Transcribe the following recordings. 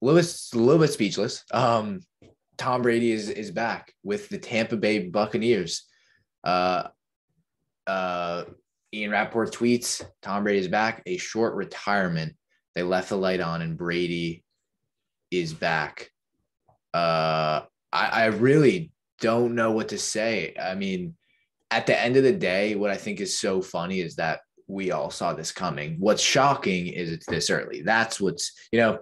little a little bit speechless. Um, Tom Brady is is back with the Tampa Bay Buccaneers. Uh, uh, Ian Rapoport tweets: Tom Brady is back. A short retirement. They left the light on, and Brady is back. Uh, I, I really don't know what to say. I mean, at the end of the day, what I think is so funny is that we all saw this coming. What's shocking is it's this early. That's what's, you know,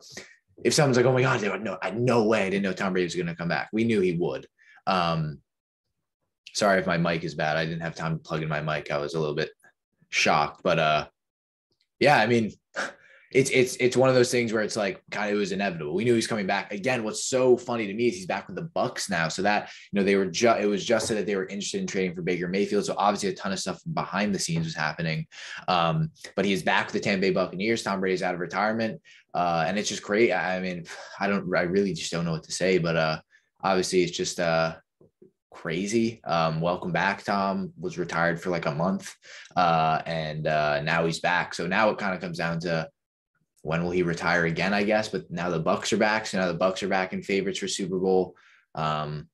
if someone's like, oh my God, they were, no, I no way I didn't know Tom Brady was going to come back. We knew he would. Um, sorry if my mic is bad. I didn't have time to plug in my mic. I was a little bit shocked, but uh, yeah, I mean, it's it's it's one of those things where it's like kind of it was inevitable. We knew he's coming back. Again, what's so funny to me is he's back with the Bucs now. So that you know they were just it was just that they were interested in trading for Baker Mayfield. So obviously a ton of stuff behind the scenes was happening. Um, but he's back with the Tampa Bay Buccaneers. Tom Brady's out of retirement, uh, and it's just great. I mean, I don't I really just don't know what to say. But uh, obviously it's just uh crazy. Um, welcome back, Tom. Was retired for like a month, uh, and uh, now he's back. So now it kind of comes down to when will he retire again? I guess. But now the Bucs are back, so now the Bucs are back in favorites for Super Bowl. Um,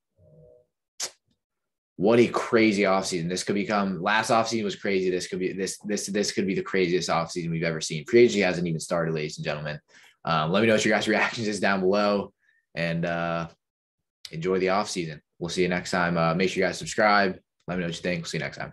what a crazy offseason. This could become last offseason was crazy. This could be this this this could be the craziest offseason we've ever seen. Free agency hasn't even started, ladies and gentlemen. Um, let me know what your guys' reactions is down below and uh, enjoy the offseason. We'll see you next time. Uh, make sure you guys subscribe. Let me know what you think. We'll see you next time.